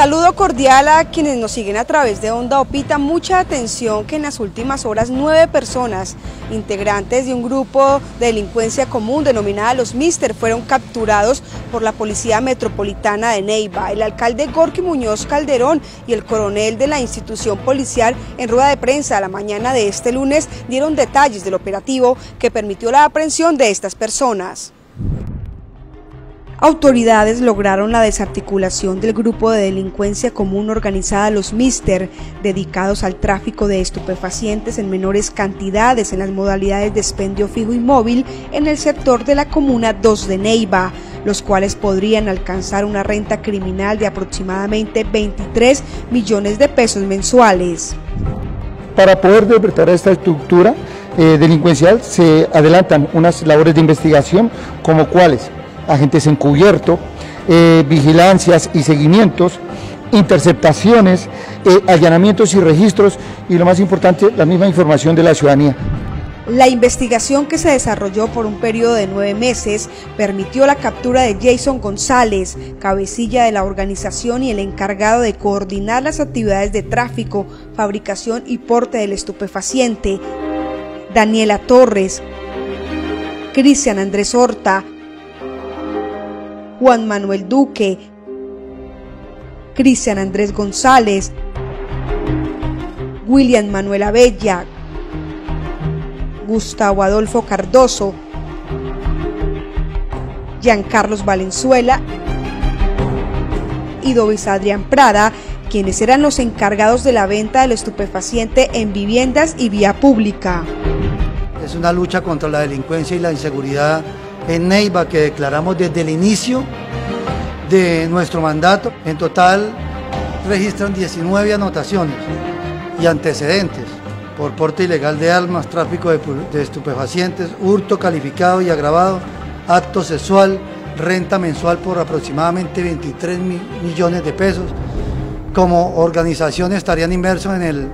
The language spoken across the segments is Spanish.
Saludo cordial a quienes nos siguen a través de Onda Opita. Mucha atención que en las últimas horas nueve personas, integrantes de un grupo de delincuencia común denominada Los Mister, fueron capturados por la Policía Metropolitana de Neiva. El alcalde Gorky Muñoz Calderón y el coronel de la institución policial en rueda de prensa a la mañana de este lunes dieron detalles del operativo que permitió la aprehensión de estas personas autoridades lograron la desarticulación del grupo de delincuencia común organizada Los Mister, dedicados al tráfico de estupefacientes en menores cantidades en las modalidades de expendio fijo y móvil en el sector de la comuna 2 de Neiva, los cuales podrían alcanzar una renta criminal de aproximadamente 23 millones de pesos mensuales. Para poder despertar esta estructura eh, delincuencial se adelantan unas labores de investigación como cuáles agentes encubiertos, eh, vigilancias y seguimientos, interceptaciones, eh, allanamientos y registros y lo más importante, la misma información de la ciudadanía. La investigación que se desarrolló por un periodo de nueve meses permitió la captura de Jason González, cabecilla de la organización y el encargado de coordinar las actividades de tráfico, fabricación y porte del estupefaciente, Daniela Torres, Cristian Andrés Horta, Juan Manuel Duque, Cristian Andrés González, William Manuel Abella, Gustavo Adolfo Cardoso, Giancarlos Valenzuela y Dovis Adrián Prada, quienes eran los encargados de la venta del estupefaciente en viviendas y vía pública. Es una lucha contra la delincuencia y la inseguridad en Neiva que declaramos desde el inicio de nuestro mandato. En total registran 19 anotaciones y antecedentes por porte ilegal de armas, tráfico de, estupefacientes, hurto calificado y agravado, acto sexual, renta mensual por aproximadamente 23 millones de pesos. Como organización estarían inmersos en el,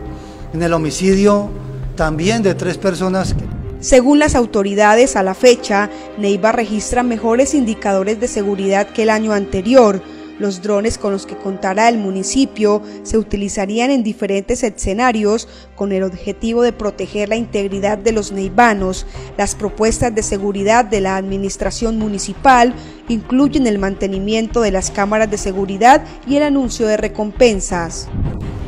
en el homicidio también de tres personas según las autoridades, a la fecha, Neiva registra mejores indicadores de seguridad que el año anterior. Los drones con los que contará el municipio se utilizarían en diferentes escenarios con el objetivo de proteger la integridad de los neivanos. Las propuestas de seguridad de la administración municipal incluyen el mantenimiento de las cámaras de seguridad y el anuncio de recompensas.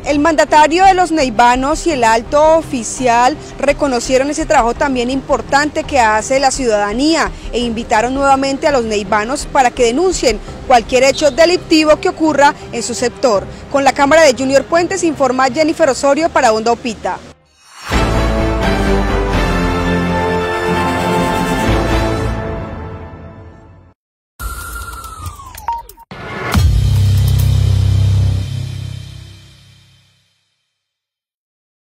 El mandatario de los neivanos y el alto oficial reconocieron ese trabajo también importante que hace la ciudadanía e invitaron nuevamente a los neivanos para que denuncien cualquier hecho delictivo que ocurra en su sector. Con la cámara de Junior Puentes informa Jennifer Osorio para Onda Opita.